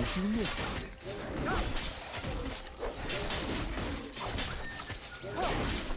也是因为梦。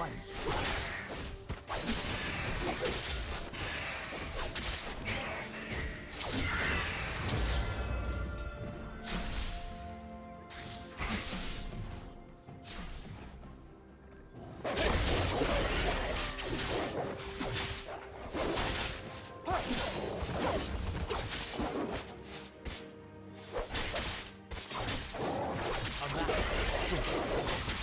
once. Around.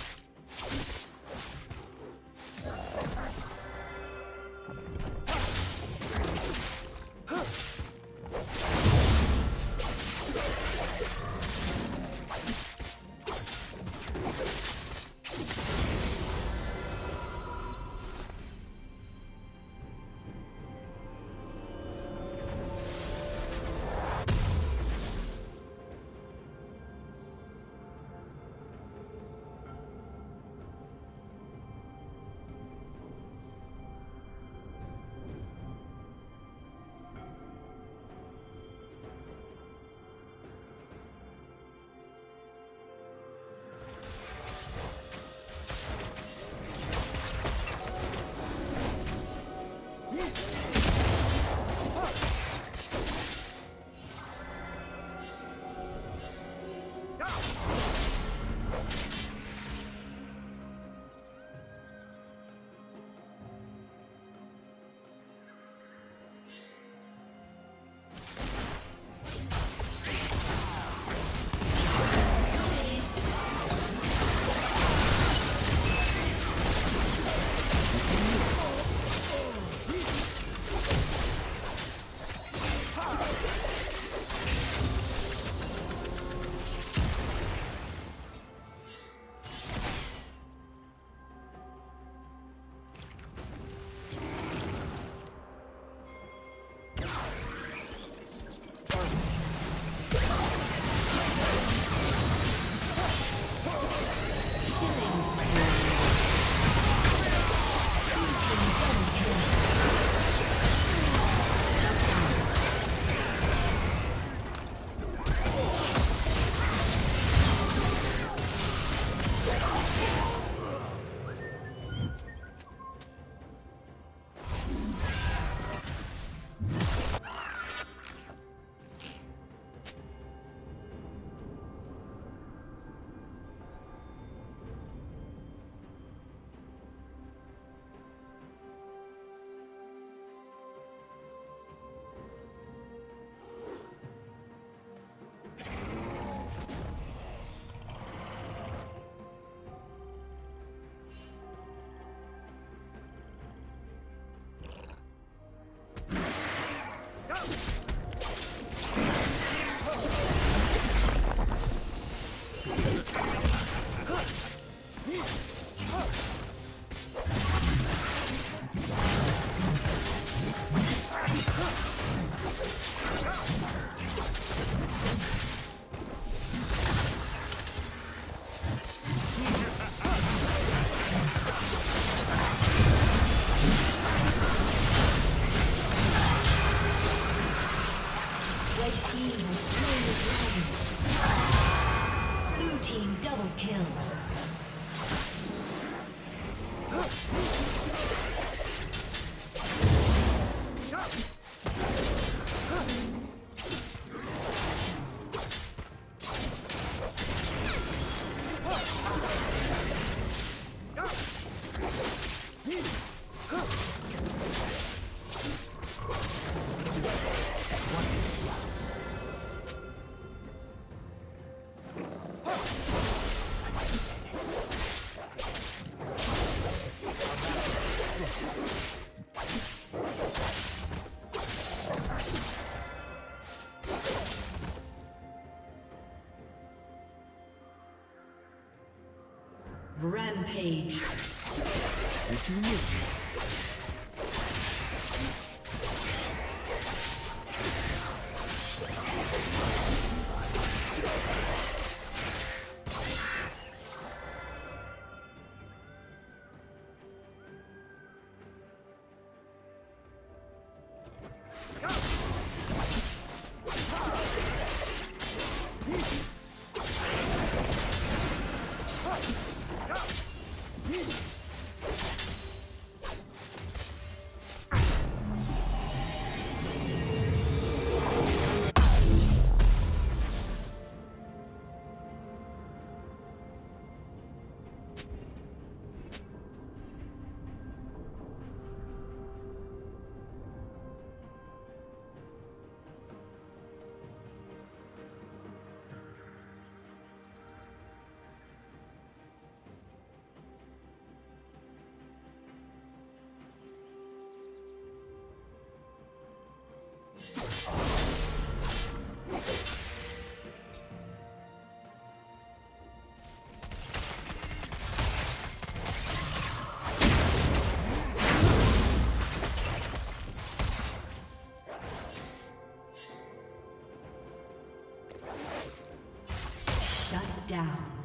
down.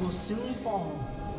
Will soon fall.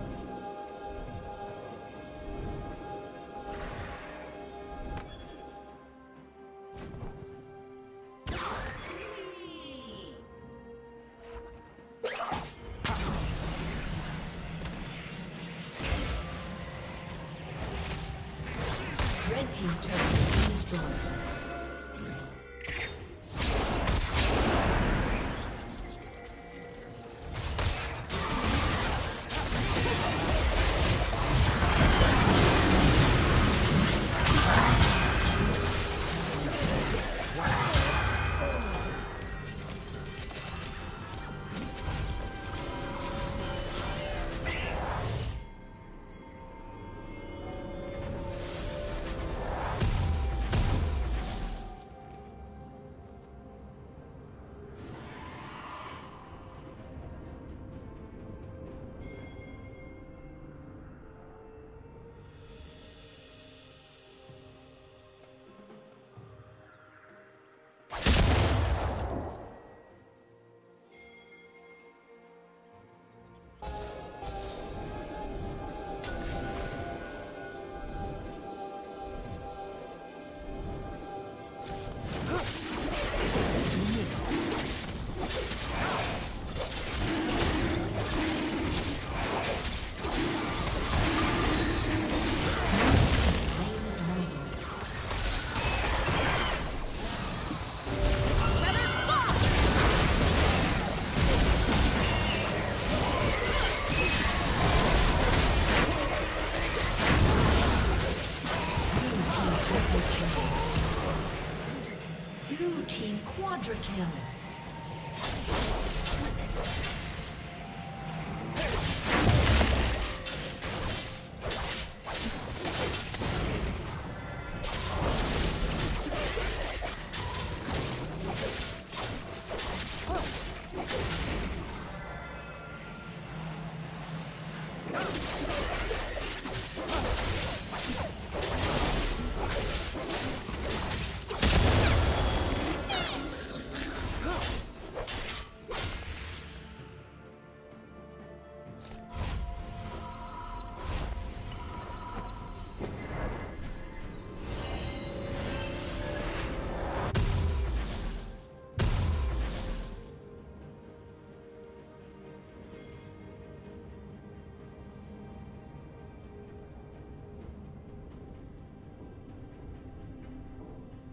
Quadra kill.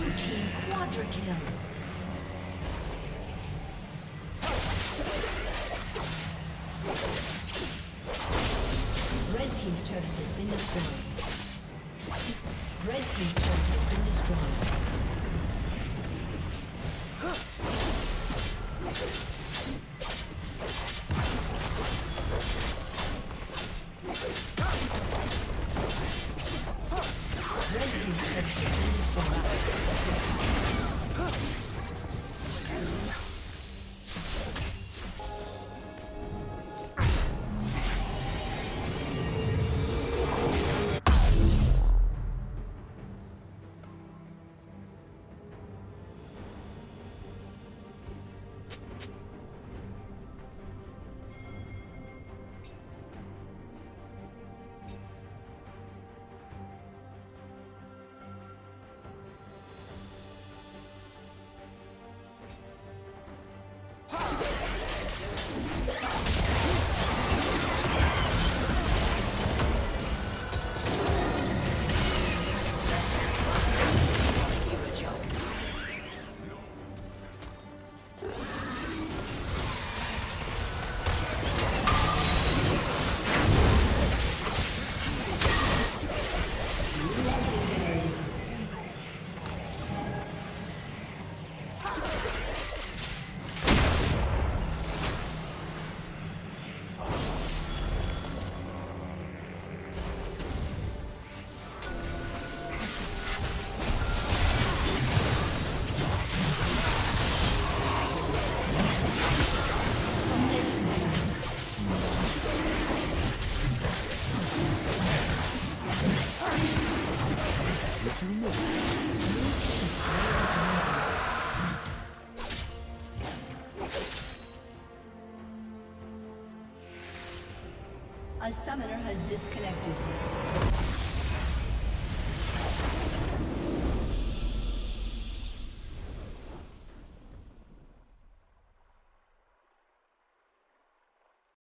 Team's turret has been disconnected.